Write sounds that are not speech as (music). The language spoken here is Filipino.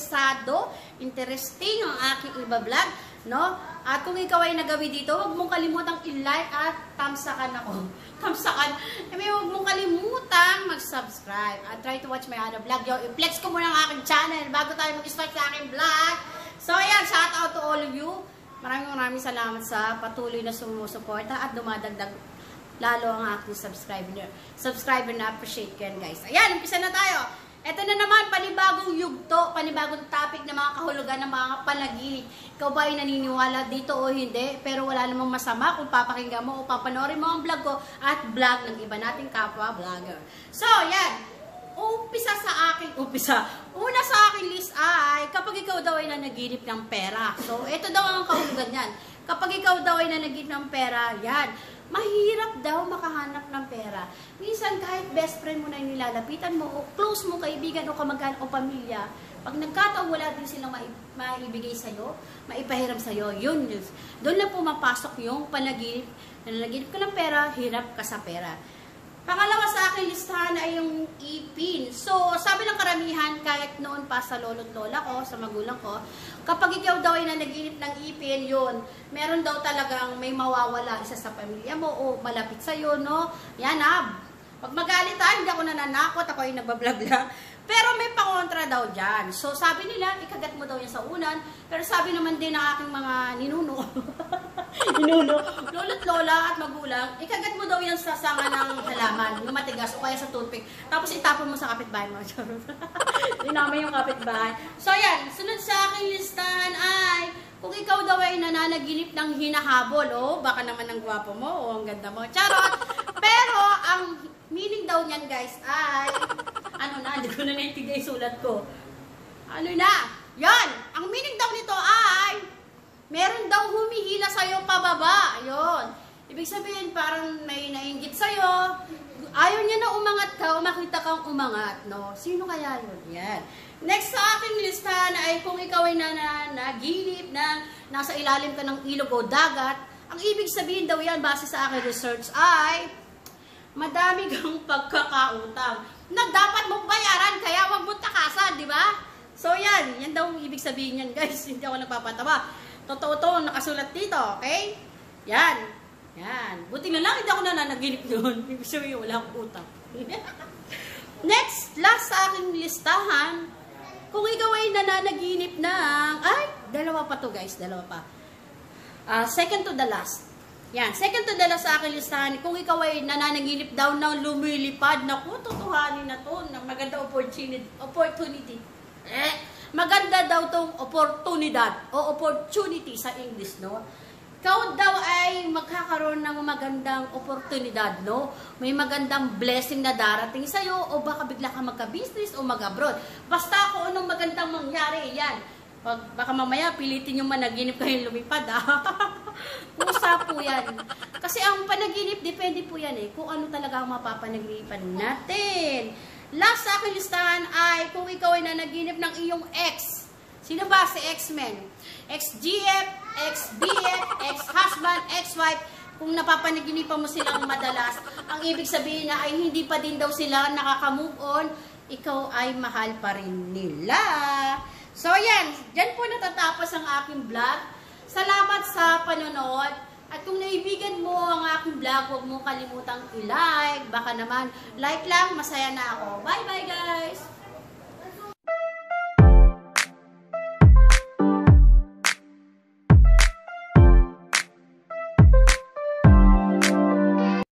napaka-interesado, interesting ang aking iba-vlog, no? At kung ikaw ay nagawi dito, huwag mong kalimutang i-like at tamsakan ako. (laughs) Tamsakan. I mean, huwag mong kalimutang mag-subscribe. At try to watch my other vlog. Yo, i-flex ko muna ang aking channel bago tayo mag-start sa aking vlog. So, ayan, shout out to all of you. Maraming maraming salamat sa patuloy na sumusuporta at dumadagdag lalo ang aking subscriber. Subscriber na appreciate ko yan, guys. Ayan, umpisa na tayo. Ito na naman, panibagong yugto, panibagong topic ng mga kahulugan ng mga panaginip. Ikaw ba ay naniniwala dito o hindi? Pero wala namang masama kung papakinggan mo o papanoorin mo ang vlog ko at vlog ng iba nating kapwa vlogger. So, yan. Umpisa sa aking, umpisa. Una sa aking list ay kapag ikaw daw ay nanaginip ng pera. So, ito daw ang kahulugan yan. Kapag ikaw daw ay nanaginip ng pera, yan mahirap daw makahanap ng pera. Minsan kahit best friend mo na yung nilalapitan mo, o close mo kaibigan o kamag o pamilya, pag nagkataon wala din silang maibigay sa'yo, maipahiram sa'yo, yun, yun. Doon na pumapasok yung panaginip. Nanaginip ka ng pera, hirap ka sa pera. Pangalawa sa akin listahan ay yung ipin. So, sabi ng karamihan, kahit noon pa sa lolo't lola ko, sa magulang ko, kapag ikaw daw ay nanaginip ng ipin, yun, meron daw talagang may mawawala isa sa pamilya mo o malapit sa'yo, no? Yan ah, pag magalit tayo, hindi ako nananakot, ako ay nagbablog lang. (laughs) Pero may pangontra daw dyan. So, sabi nila, ikagat mo daw yan sa unan. Pero sabi naman din ng aking mga ninuno, (laughs) ninuno, lolo't lola at magulang, ikagat mo daw yan sa sanga ng halaman, yung matigas, o kaya sa toothpick. Tapos itapon mo sa kapitbahay mo. (laughs) Dinamay yung kapitbahay. So, yan. Sunod sa aking listahan ay, kung ikaw daw ay nananaginip ng hinahabol, oh, baka naman ang gwapo mo, o oh, ang ganda mo. Charot! Pero, ang meaning daw niyan, guys, ay, ano na, hindi ko na naintindihan sulat ko. Ano na? Yan! Ang meaning daw nito ay, meron daw humihila sa'yo pababa. Yun. Ibig sabihin, parang may nainggit sa'yo. Ayaw niya na umangat ka o makita kang umangat, no? Sino kaya yun? Yan. Next sa aking listahan ay kung ikaw ay naginip na nasa ilalim ka ng ilog o dagat, ang ibig sabihin daw yan, base sa aking research, ay madami kang (laughs) pagkakautang na dapat mong bayaran, kaya wag mo takasan, di ba? So yan, yan daw ibig sabihin yan (laughs) guys, hindi ako nagpapatawa. Totoo to, nakasulat dito, okay? Yan. Yan. Buti na lang, hindi ako nananaginip doon. (laughs) Ibig sabihin, wala akong utang. (laughs) Next, last sa aking listahan, kung ikaw ay nananaginip ng, ay, dalawa pa to guys, dalawa pa. Uh, second to the last. Yan, second to the last sa aking listahan, kung ikaw ay nananaginip daw ng lumilipad, naku, totohanin na to, na maganda opportunity, opportunity. Eh, maganda daw tong oportunidad o opportunity sa English, no? Ikaw daw ay magkakaroon ng magandang oportunidad, no? May magandang blessing na darating sa'yo o baka bigla ka magka-business o mag-abroad. Basta kung anong magandang mangyari, yan. Pag, baka mamaya pilitin yung managinip kayong lumipad, ah. (laughs) Pusa po yan. Kasi ang panaginip, depende po yan eh, kung ano talaga ang mapapanaginipan natin. Last sa aking listahan ay kung ikaw ay nanaginip ng iyong ex. Sino ba si X-Men? Ex-GF, ex-BF, ex-husband, ex-wife. Kung napapanaginipan mo silang madalas, ang ibig sabihin na ay hindi pa din daw sila nakaka-move on, ikaw ay mahal pa rin nila. So, yan. Diyan po natatapos ang aking vlog. Salamat sa panonood. At kung naibigan mo ang aking vlog, huwag mo kalimutang i-like. Baka naman, like lang, masaya na ako. Bye-bye guys!